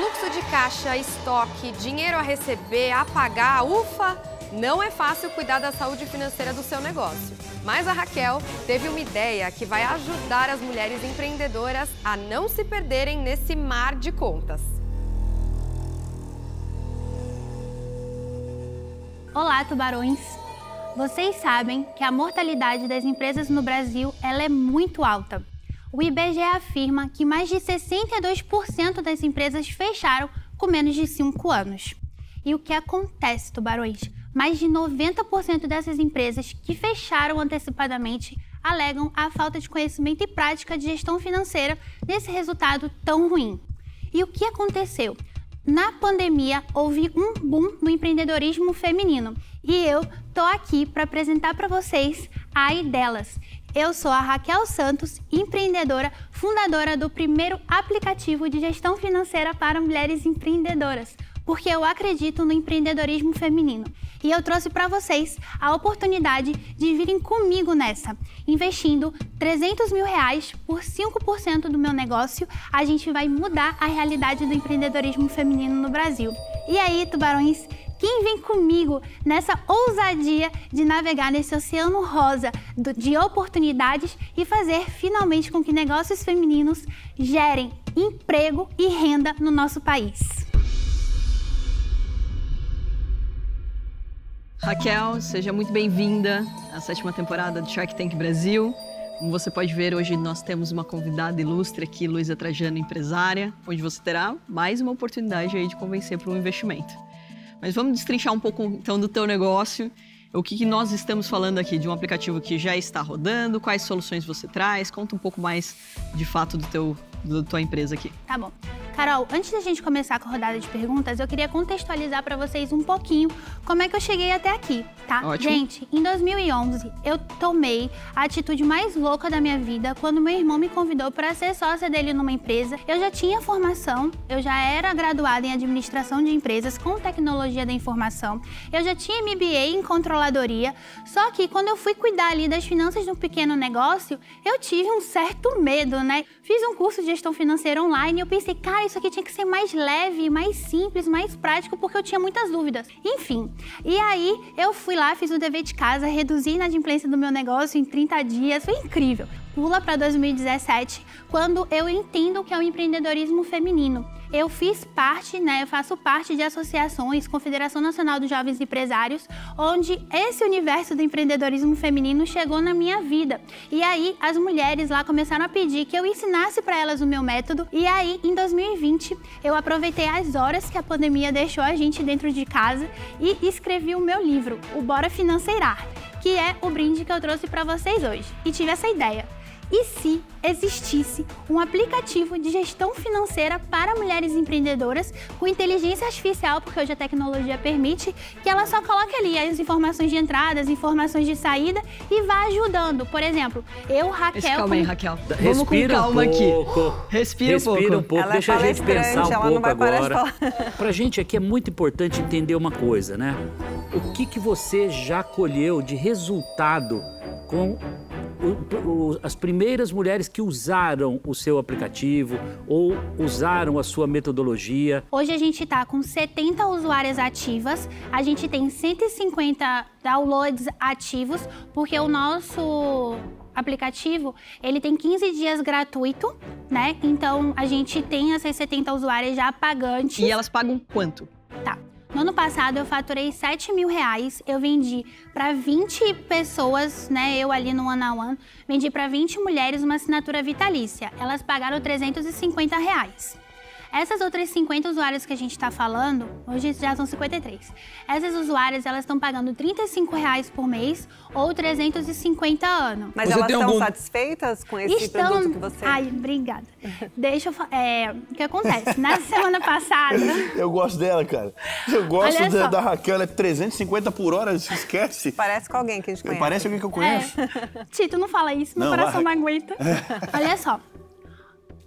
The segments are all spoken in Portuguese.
fluxo de caixa, estoque, dinheiro a receber, a pagar, ufa, não é fácil cuidar da saúde financeira do seu negócio. Mas a Raquel teve uma ideia que vai ajudar as mulheres empreendedoras a não se perderem nesse mar de contas. Olá, tubarões! Vocês sabem que a mortalidade das empresas no Brasil ela é muito alta. O IBGE afirma que mais de 62% das empresas fecharam com menos de 5 anos. E o que acontece, tubarões? Mais de 90% dessas empresas que fecharam antecipadamente alegam a falta de conhecimento e prática de gestão financeira nesse resultado tão ruim. E o que aconteceu? Na pandemia, houve um boom no empreendedorismo feminino e eu tô aqui para apresentar para vocês a delas. Eu sou a Raquel Santos, empreendedora, fundadora do primeiro aplicativo de gestão financeira para mulheres empreendedoras, porque eu acredito no empreendedorismo feminino. E eu trouxe para vocês a oportunidade de virem comigo nessa. Investindo 300 mil reais por 5% do meu negócio, a gente vai mudar a realidade do empreendedorismo feminino no Brasil. E aí, tubarões? Quem vem comigo nessa ousadia de navegar nesse oceano rosa de oportunidades e fazer finalmente com que negócios femininos gerem emprego e renda no nosso país? Raquel, seja muito bem-vinda à sétima temporada do Shark Tank Brasil. Como você pode ver, hoje nós temos uma convidada ilustre aqui, Luísa Trajano, empresária, onde você terá mais uma oportunidade aí de convencer para um investimento. Mas vamos destrinchar um pouco então do teu negócio. O que, que nós estamos falando aqui de um aplicativo que já está rodando, quais soluções você traz? Conta um pouco mais de fato do teu da tua empresa aqui. Tá bom. Carol, antes da gente começar com a rodada de perguntas, eu queria contextualizar para vocês um pouquinho como é que eu cheguei até aqui, tá? Ótimo. Gente, em 2011 eu tomei a atitude mais louca da minha vida quando meu irmão me convidou para ser sócia dele numa empresa. Eu já tinha formação, eu já era graduada em administração de empresas com tecnologia da informação, eu já tinha MBA em controladoria, só que quando eu fui cuidar ali das finanças de um pequeno negócio, eu tive um certo medo, né? Fiz um curso de gestão financeira online e eu pensei, cara, isso aqui tinha que ser mais leve, mais simples, mais prático, porque eu tinha muitas dúvidas. Enfim, e aí eu fui lá, fiz o dever de casa, reduzi a inadimplência do meu negócio em 30 dias, foi incrível. Pula para 2017, quando eu entendo que é o empreendedorismo feminino eu fiz parte, né, eu faço parte de associações, Confederação Nacional dos Jovens Empresários, onde esse universo do empreendedorismo feminino chegou na minha vida. E aí as mulheres lá começaram a pedir que eu ensinasse para elas o meu método. E aí em 2020 eu aproveitei as horas que a pandemia deixou a gente dentro de casa e escrevi o meu livro, o Bora Financeirar, que é o brinde que eu trouxe para vocês hoje. E tive essa ideia. E se existisse um aplicativo de gestão financeira para mulheres empreendedoras com inteligência artificial, porque hoje a tecnologia permite, que ela só coloque ali as informações de entrada, as informações de saída e vá ajudando. Por exemplo, eu, Raquel. Calma aí, Raquel. Respira Vamos com calma um pouco. aqui. Respira, Respira um um pouco. Ela Deixa é a gente pensar um pouco agora. Pra gente aqui é muito importante entender uma coisa, né? O que, que você já colheu de resultado com o- o- as primeiras mulheres que usaram o seu aplicativo ou usaram a sua metodologia. Hoje a gente está com 70 usuárias ativas, a gente tem 150 downloads ativos, porque o nosso aplicativo, ele tem 15 dias gratuito, né? Então a gente tem essas 70 usuárias já pagantes. E elas pagam quanto? Tá. No ano passado eu faturei 7 mil reais, eu vendi para 20 pessoas, né? Eu ali no One on One, vendi para 20 mulheres uma assinatura vitalícia. Elas pagaram 350 reais. Essas outras 50 usuárias que a gente está falando, hoje já são 53. Essas usuárias, elas estão pagando 35 reais por mês ou 350 ano. Mas Você elas estão algum- satisfeitas com esse produto que você... Ai, obrigada. Deixa eu... É, o que acontece? Na semana passada... Eu gosto dela, cara. Eu gosto da, da Raquel, ela é 350 por hora, se esquece. Parece com alguém que a gente conhece. Parece alguém que eu conheço. É. Tito, não fala isso, meu Não, coração vai. não aguenta. Olha só.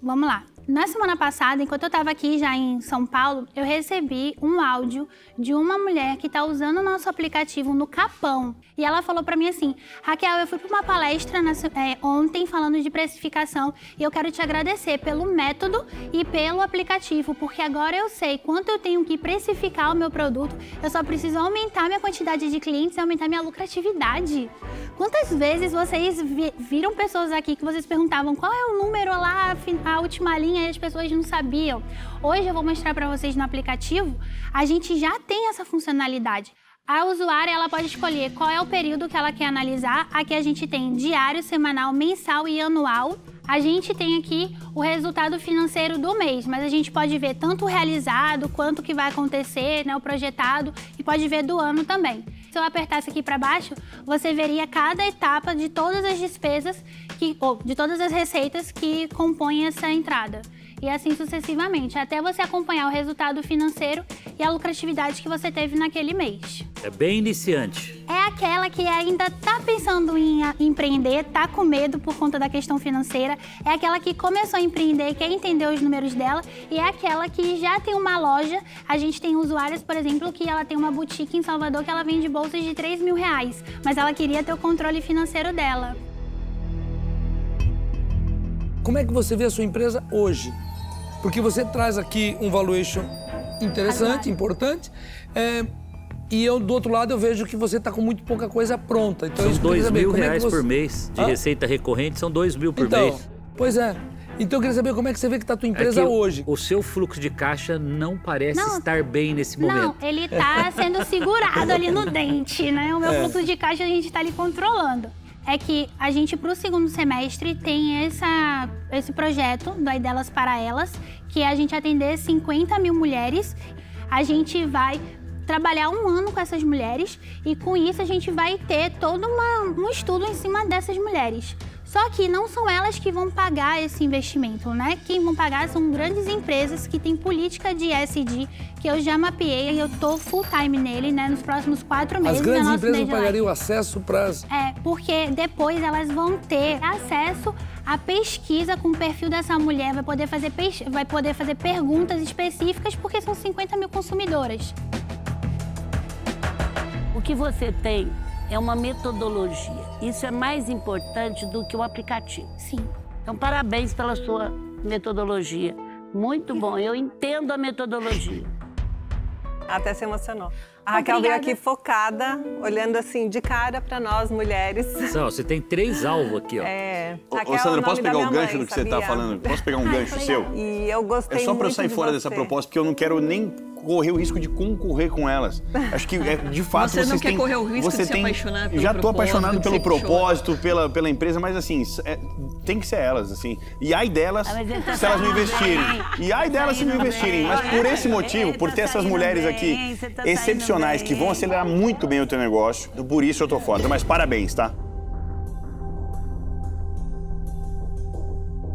Vamos lá. Na semana passada, enquanto eu estava aqui já em São Paulo, eu recebi um áudio de uma mulher que está usando o nosso aplicativo no Capão. E ela falou para mim assim: Raquel, eu fui para uma palestra na, é, ontem falando de precificação e eu quero te agradecer pelo método e pelo aplicativo, porque agora eu sei quanto eu tenho que precificar o meu produto. Eu só preciso aumentar minha quantidade de clientes e aumentar minha lucratividade. Quantas vezes vocês vi viram pessoas aqui que vocês perguntavam qual é o número lá, a última linha? E as pessoas não sabiam. Hoje eu vou mostrar para vocês no aplicativo, a gente já tem essa funcionalidade. A usuária ela pode escolher qual é o período que ela quer analisar. Aqui a gente tem diário, semanal, mensal e anual. A gente tem aqui o resultado financeiro do mês, mas a gente pode ver tanto o realizado quanto que vai acontecer, né, o projetado, e pode ver do ano também. Se eu apertasse aqui para baixo, você veria cada etapa de todas as despesas, que, ou de todas as receitas que compõem essa entrada e assim sucessivamente, até você acompanhar o resultado financeiro e a lucratividade que você teve naquele mês. É bem iniciante. É aquela que ainda está pensando em empreender, está com medo por conta da questão financeira, é aquela que começou a empreender, quer entender os números dela, e é aquela que já tem uma loja. A gente tem usuários, por exemplo, que ela tem uma boutique em Salvador que ela vende bolsas de 3 mil reais, mas ela queria ter o controle financeiro dela. Como é que você vê a sua empresa hoje? Porque você traz aqui um valuation interessante, importante. É, e eu, do outro lado, eu vejo que você está com muito pouca coisa pronta. Então, são dois mil é reais é você... por mês de receita recorrente, são dois mil por então, mês. Pois é. Então eu queria saber como é que você vê que está a tua é empresa é hoje. O seu fluxo de caixa não parece não, estar bem nesse momento. Não, ele está sendo segurado ali no dente, né? O meu é. fluxo de caixa a gente está ali controlando é que a gente, para o segundo semestre, tem essa, esse projeto do Delas para Elas, que é a gente atender 50 mil mulheres. A gente vai trabalhar um ano com essas mulheres e com isso a gente vai ter todo uma, um estudo em cima dessas mulheres. Só que não são elas que vão pagar esse investimento, né? Quem vão pagar são grandes empresas que têm política de SD, que eu já mapeei e eu tô full time nele, né? Nos próximos quatro meses. As grandes empresas não pagariam acesso para as... É, porque depois elas vão ter acesso à pesquisa com o perfil dessa mulher, vai poder fazer, vai poder fazer perguntas específicas, porque são 50 mil consumidoras. O que você tem é uma metodologia. Isso é mais importante do que o aplicativo. Sim. Então, parabéns pela sua metodologia. Muito bom, eu entendo a metodologia. Até se emocionou. A Raquel veio aqui focada, olhando assim de cara para nós mulheres. Não, você tem três alvos aqui, ó. É. Raquel, Ô, Sandra, posso pegar o gancho mãe, do que sabia? você está falando? Posso pegar um gancho seu? E eu gostei É só para eu sair fora você. dessa proposta, porque eu não quero nem correr o risco de concorrer com elas. Acho que, é, de fato, você não quer têm, correr o risco você de tem, se apaixonar pelo Já estou apaixonado pelo propósito, pela, pela empresa, mas assim, é, tem que ser elas, assim. E ai delas ah, se elas não investirem. E ai delas se não investirem. Mas por esse motivo, por ter essas mulheres aqui tá excepcionais que vão acelerar muito bem o teu negócio, por isso eu tô fora. Mas parabéns, tá?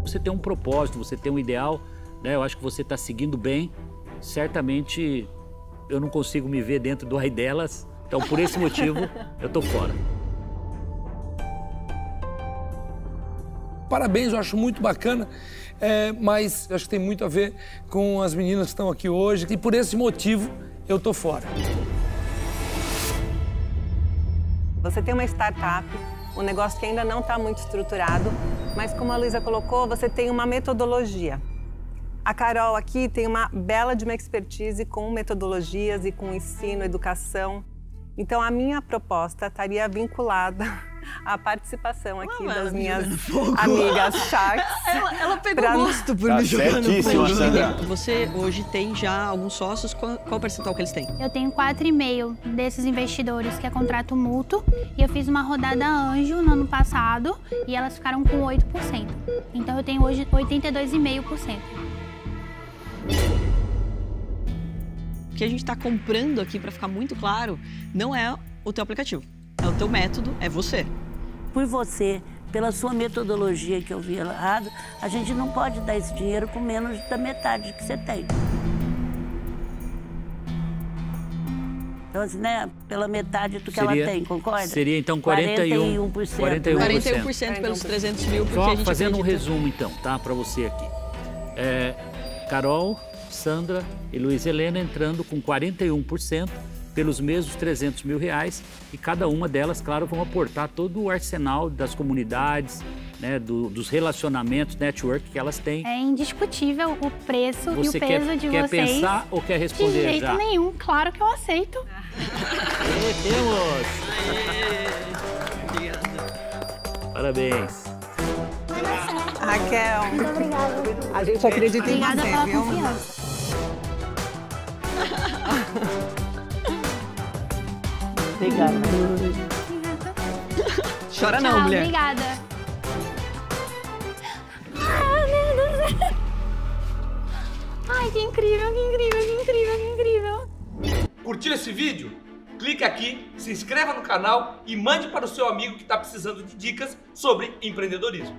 Você tem um propósito, você tem um ideal, né? Eu acho que você está seguindo bem certamente eu não consigo me ver dentro do ai delas. Então, por esse motivo, eu tô fora. Parabéns, eu acho muito bacana, é, mas acho que tem muito a ver com as meninas que estão aqui hoje e por esse motivo eu tô fora. Você tem uma startup, um negócio que ainda não está muito estruturado, mas como a Luísa colocou, você tem uma metodologia. A Carol aqui tem uma bela de uma expertise com metodologias e com ensino, educação. Então a minha proposta estaria vinculada à participação aqui ah, das minhas amigas Sharks. Ela, ela pegou pra... gosto por tá me jogar no fogo. Sandra. Você hoje tem já alguns sócios, qual, qual o percentual que eles têm? Eu tenho 4,5 desses investidores que é contrato mútuo e eu fiz uma rodada anjo no ano passado e elas ficaram com 8%. Então eu tenho hoje 82,5%. Que a gente está comprando aqui, para ficar muito claro, não é o teu aplicativo. É o teu método, é você. Por você, pela sua metodologia que eu vi errado, a gente não pode dar esse dinheiro com menos da metade que você tem. Então, assim, né, pela metade do que seria, ela tem, concorda? Seria, então, 41%. 41%, 41% pelos 300 mil. Só fazendo um resumo, então, tá, para você aqui. É, Carol, Sandra e Luiz Helena entrando com 41% pelos mesmos 300 mil reais e cada uma delas, claro, vão aportar todo o arsenal das comunidades, né, do, dos relacionamentos, network que elas têm. É indiscutível o preço Você e o peso quer, de quer vocês. pensar ou quer responder de jeito já? nenhum, claro que eu aceito. Temos! Parabéns. Raquel, Muito obrigada. a gente acredita em Obrigada você, pela viu? confiança. Obrigada. Chora não, Tchau, mulher. obrigada. Ai, meu Deus. Ai, que incrível, que incrível, que incrível, que incrível. Curtiu esse vídeo? Clique aqui, se inscreva no canal e mande para o seu amigo que está precisando de dicas sobre empreendedorismo.